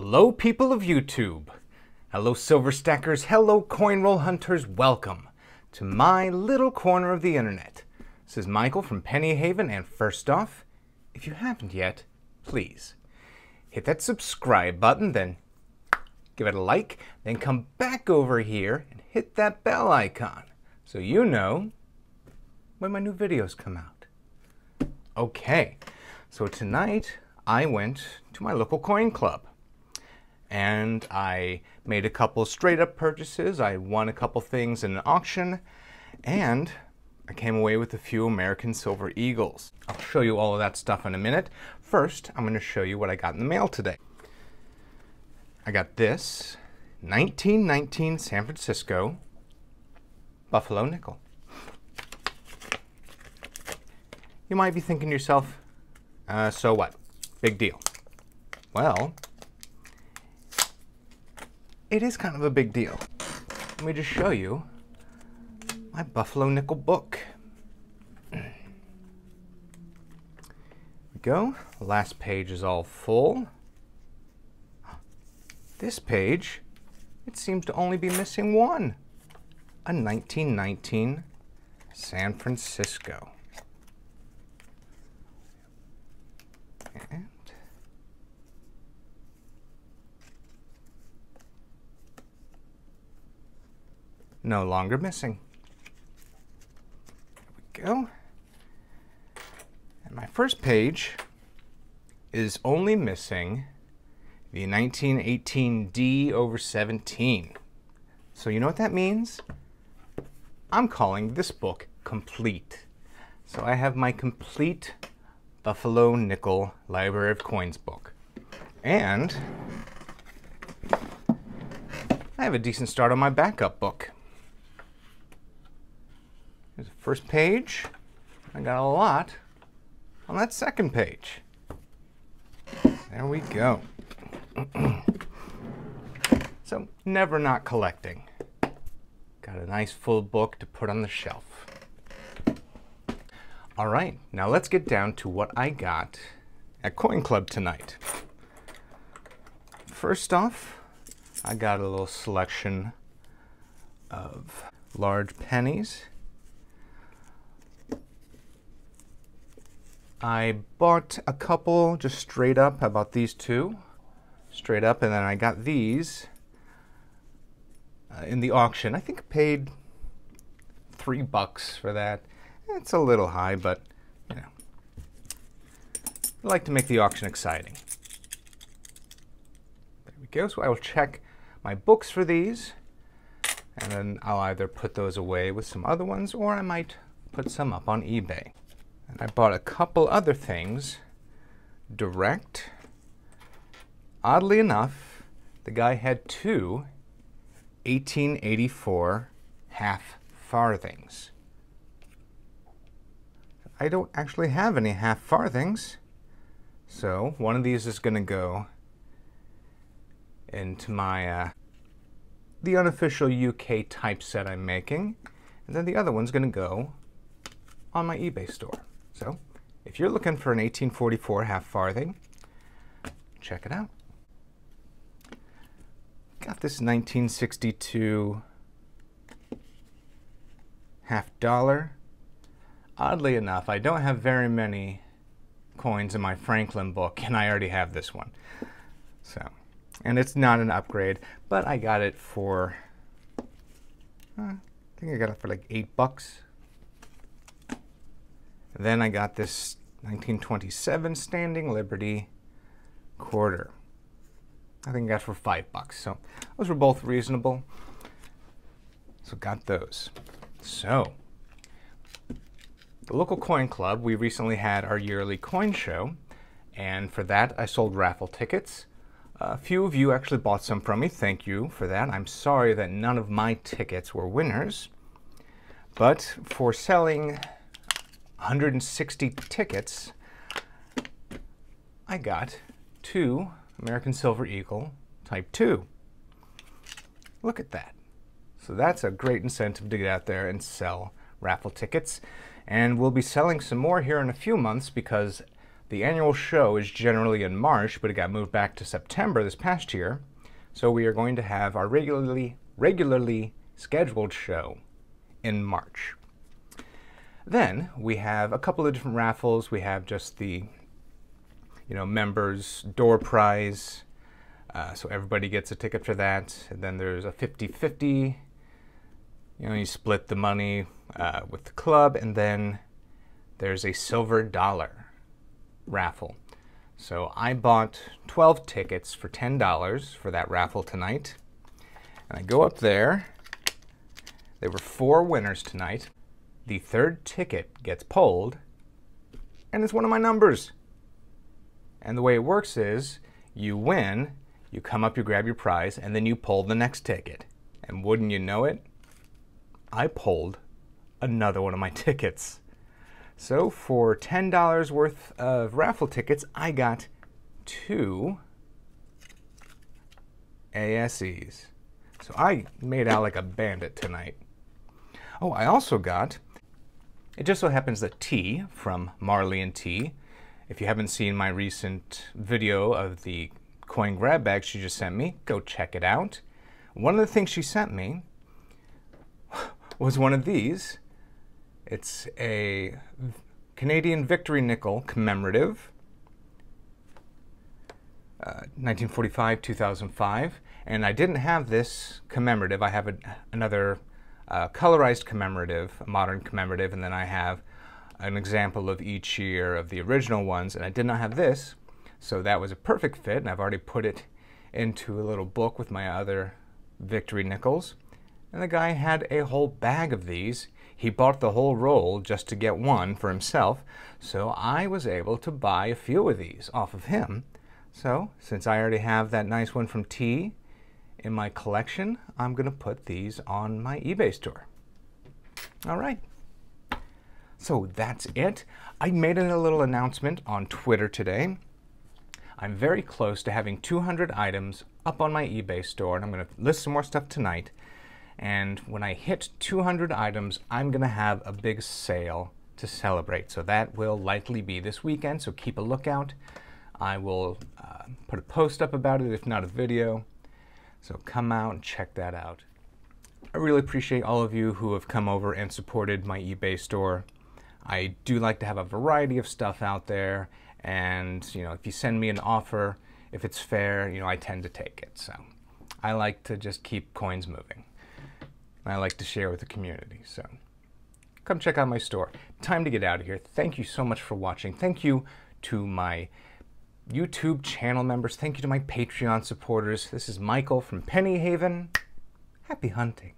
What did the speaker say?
Hello, people of YouTube. Hello, Silver Stackers. Hello, Coin Roll Hunters. Welcome to my little corner of the internet. This is Michael from Penny Haven, and first off, if you haven't yet, please hit that subscribe button, then give it a like, then come back over here and hit that bell icon so you know when my new videos come out. Okay, so tonight I went to my local coin club and I made a couple straight up purchases. I won a couple things in an auction and I came away with a few American Silver Eagles. I'll show you all of that stuff in a minute. First, I'm going to show you what I got in the mail today. I got this 1919 San Francisco Buffalo Nickel. You might be thinking to yourself, uh, so what? Big deal. Well, it is kind of a big deal. Let me just show you my Buffalo Nickel book. There we go. Last page is all full. This page, it seems to only be missing one. A 1919 San Francisco. And no longer missing. There we go. And my first page is only missing the 1918 D over 17. So you know what that means? I'm calling this book complete. So I have my complete Buffalo Nickel Library of Coins book. And I have a decent start on my backup book. Here's the first page. I got a lot on that second page. There we go. so, never not collecting. Got a nice full book to put on the shelf. All right, now let's get down to what I got at Coin Club tonight. First off, I got a little selection of large pennies. I bought a couple just straight up, about these two, straight up, and then I got these uh, in the auction. I think I paid three bucks for that. It's a little high, but you know, I like to make the auction exciting. There we go. So I will check my books for these, and then I'll either put those away with some other ones, or I might put some up on eBay. And I bought a couple other things direct. Oddly enough, the guy had two 1884 half farthings. I don't actually have any half farthings, so one of these is going to go into my uh, the unofficial UK typeset I'm making, and then the other one's going to go on my eBay store. So if you're looking for an 1844 half farthing, check it out. Got this 1962 half dollar. Oddly enough, I don't have very many coins in my Franklin book, and I already have this one. So, and it's not an upgrade, but I got it for, uh, I think I got it for like eight bucks. Then I got this 1927 Standing Liberty quarter. I think I got for five bucks. So those were both reasonable. So got those. So the local coin club, we recently had our yearly coin show. And for that, I sold raffle tickets. A few of you actually bought some from me. Thank you for that. I'm sorry that none of my tickets were winners. But for selling 160 tickets, I got two American Silver Eagle Type 2. Look at that. So that's a great incentive to get out there and sell raffle tickets. And we'll be selling some more here in a few months because The annual show is generally in March, but it got moved back to September this past year. So we are going to have our regularly regularly scheduled show in March. Then we have a couple of different raffles. We have just the you know members door prize. Uh, so everybody gets a ticket for that. And then there's a 50-50. You know, you split the money uh, with the club, and then there's a silver dollar raffle. So I bought 12 tickets for $10 for that raffle tonight. And I go up there. There were four winners tonight. The third ticket gets pulled, and it's one of my numbers. And the way it works is you win, you come up, you grab your prize, and then you pull the next ticket. And wouldn't you know it, I pulled another one of my tickets. So for $10 worth of raffle tickets, I got two ASEs. So I made out like a bandit tonight. Oh, I also got, it just so happens that T from Marley and T, if you haven't seen my recent video of the coin grab bag she just sent me, go check it out. One of the things she sent me was one of these. It's a Canadian Victory Nickel commemorative, uh, 1945 2005. And I didn't have this commemorative. I have a, another colorized commemorative, a modern commemorative, and then I have an example of each year of the original ones. And I did not have this, so that was a perfect fit. And I've already put it into a little book with my other Victory Nickels. And the guy had a whole bag of these he bought the whole roll just to get one for himself, so I was able to buy a few of these off of him. So, since I already have that nice one from T in my collection, I'm going to put these on my eBay store. All right. So that's it. I made a little announcement on Twitter today. I'm very close to having 200 items up on my eBay store, and I'm going to list some more stuff tonight. And when I hit 200 items, I'm going to have a big sale to celebrate. So that will likely be this weekend, so keep a lookout. I will uh, put a post up about it, if not a video. So come out and check that out. I really appreciate all of you who have come over and supported my eBay store. I do like to have a variety of stuff out there, and you know, if you send me an offer, if it's fair, you know, I tend to take it. So I like to just keep coins moving and I like to share with the community. So come check out my store. Time to get out of here. Thank you so much for watching. Thank you to my YouTube channel members. Thank you to my Patreon supporters. This is Michael from Penny Haven. Happy hunting.